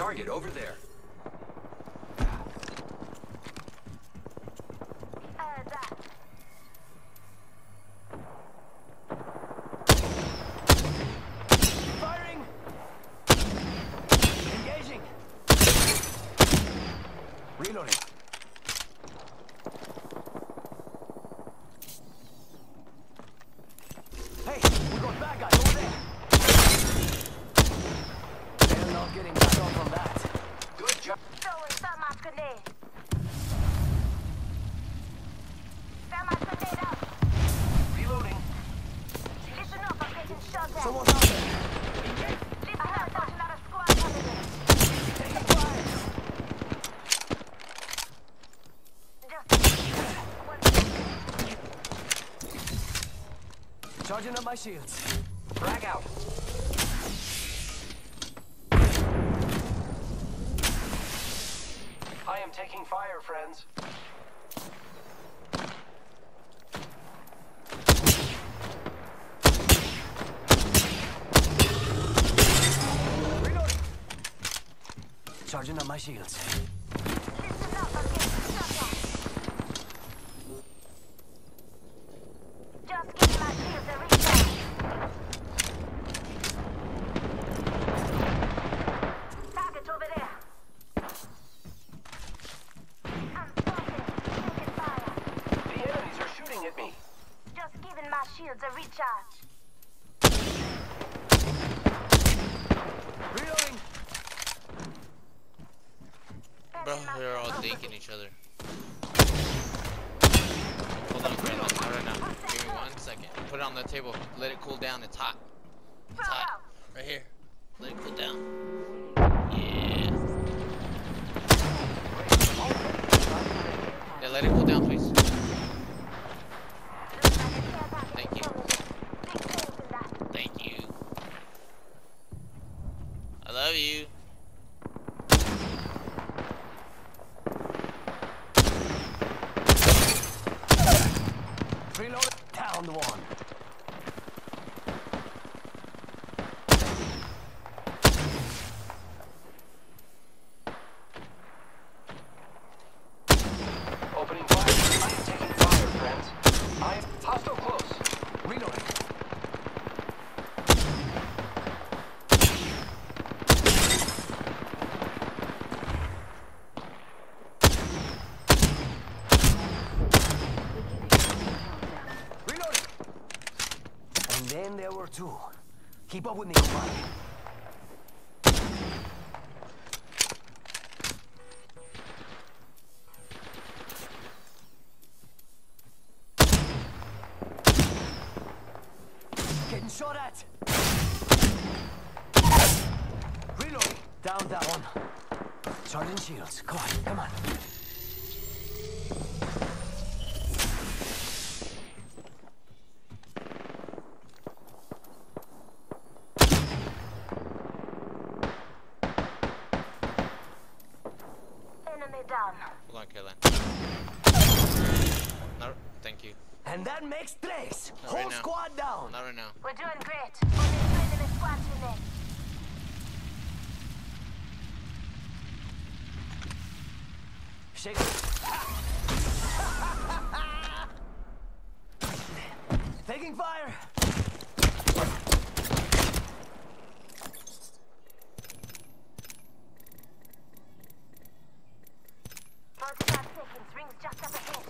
Target over there. Reloading. Hey, we got bad guys over there. They're not getting back up from that. Good job. Throwing thermite grenade. Thermite grenade out. Reloading. Listen up, I'm getting shot at. Someone's out there. Listen up, there's another squad coming in. Taking fire. Just one Charging up my shields. Frag out. I am taking fire, friends. Reloading. Charging up my shields. Listen up, I'm getting shot at. Just give my shields a recharge. Target over there. I'm spotted. Taking fire. The enemies are shooting at me. Just giving my shields a recharge. Reloading. Bro, they're all dinking each other. Hold on, hold on, right now. Give me one second. Put it on the table. Let it cool down. It's hot. It's hot. Right here. Let it cool down. Yeah. Yeah, let it cool down, please. Thank you. Thank you. I love you. Reloading. Down one. Opening fire. I am taking fire, friends. I am hostile close. Reloading. Reloading. And then there were two. Keep up with me, compadre. Getting shot at. Reloading. Down that one. Charging shields. Come on, come on. Hold on, Caroline. No, thank you. And that makes tres. Not Whole right squad down. Not right now. We're doing great. Only two squads remain. Shake. Taking fire. Forty-five seconds. Rings just up ahead.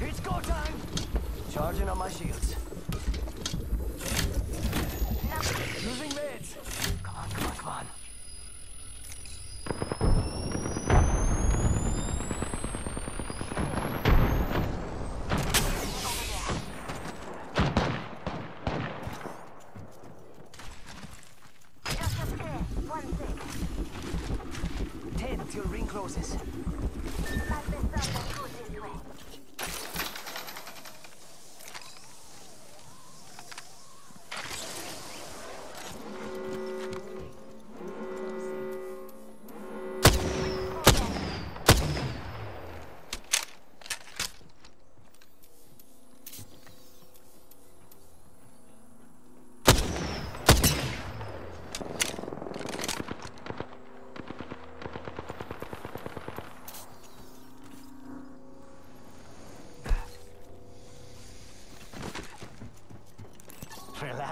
It's go time. Charging on my shields. Losing meds. Come on, come on, come on. Just a clear. One sec. Ten till ring closes.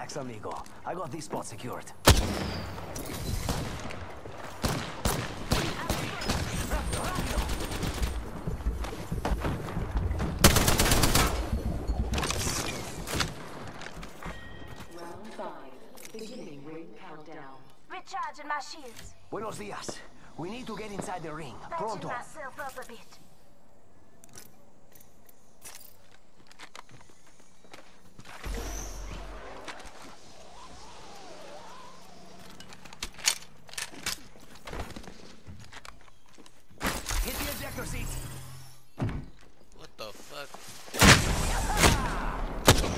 Relax, amigo. I got this spot secured. Round five. Beginning ring countdown. Recharging my shields. Buenos dias. We need to get inside the ring. Patching Pronto. myself up a bit. Hit the ejector seat. What the fuck? Heads up, we got an airstrike. Oh, let's go to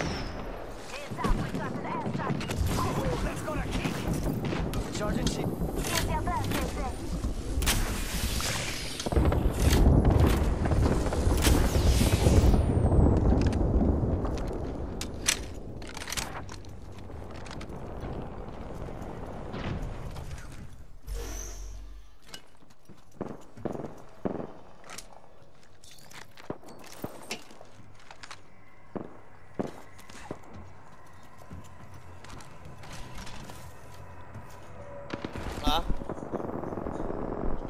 kick. Sergeant ship. Here's your birthday thing. Huh?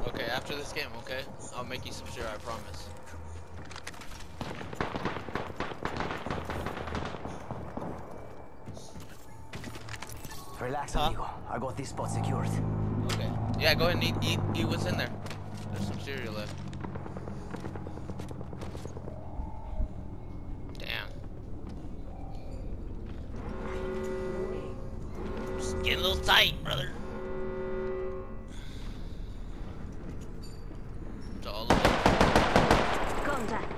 Okay, after this game, okay? I'll make you some sure, I promise. Relax, Huh? amigo. I got this spot secured. Okay. Yeah, go ahead and eat, eat, eat what's in there. There's some cereal left. Damn. Just getting a little tight, brother. To all of it. Contact.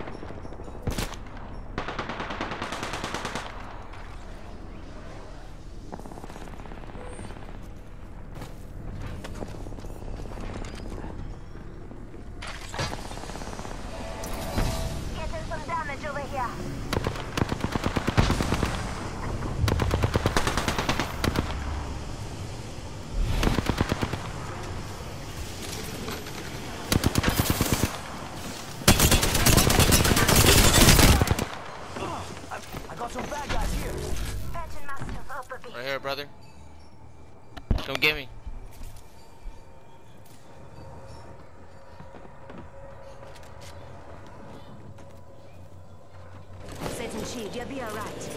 Getting some damage over here. I, I some bad guys here. Patching myself up. Right here, brother. Come get me. Setting shield, you'll be alright.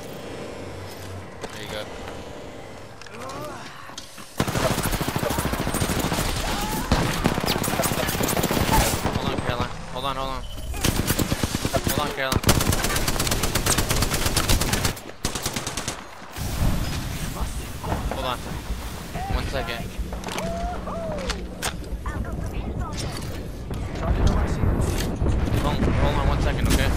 There you go. Hold on, Caroline. Hold on, hold on. Hold on, Caroline. Hold on. One second. I'll go some hits on them. Charging on my shields. Hold, on one second, okay?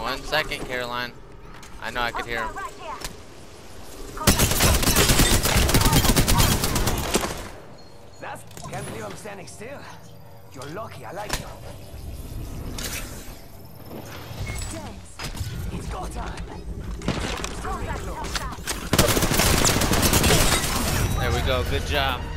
One second, Caroline. I know I could hear him. That's can't believe I'm standing still. You're lucky, I like you. Thanks. It's go time. Contact with hostile. There we go. Good job.